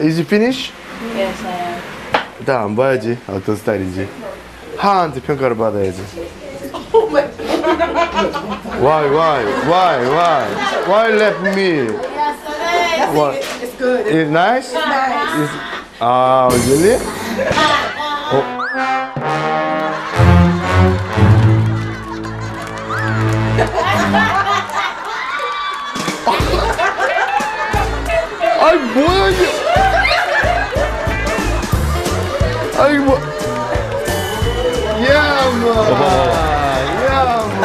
Is it finish? Yes, I am. 일단 안 봐야지 어떤 스타일인지 하한테 평가를 받아야지 Why why why why why left me What? It's good. It's nice? Nice. 아 really? 어? 아이 뭐야 이게? 아이 뭐? 야마. 야마.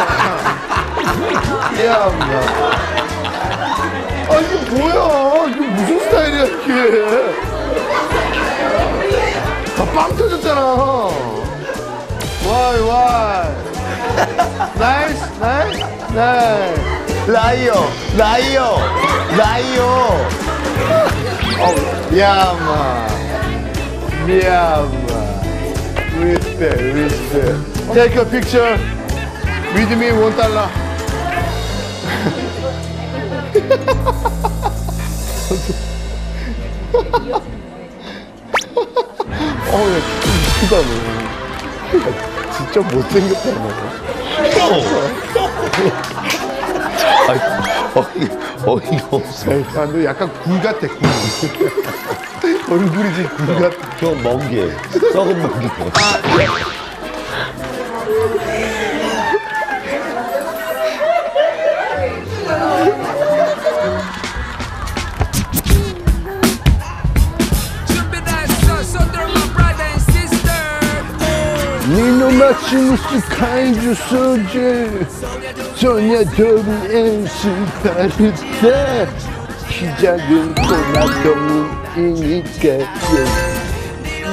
야마. 아 이게 뭐야? 이게 무슨 스타일이야 이게? 다빵 터졌잖아. 와이 와이. 나이스 나이스 나이스. 라이어 라이어 라이어. 어, 야마. 미야마. Respect, respect. Take a picture with me, one dollar. 어, 야, 크다, 너. 야, 진짜 못생겼다, 너. 어이가, 어이가 없어. 야, 너 약간 굴 같아, 굴. 얼굴이 지금 굴 같아. 형 멍게, 썩은 멍게. Minomaçımızı kaydı sözce Sonra dövün en süperlikte Şicanın konatomun inike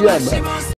Yama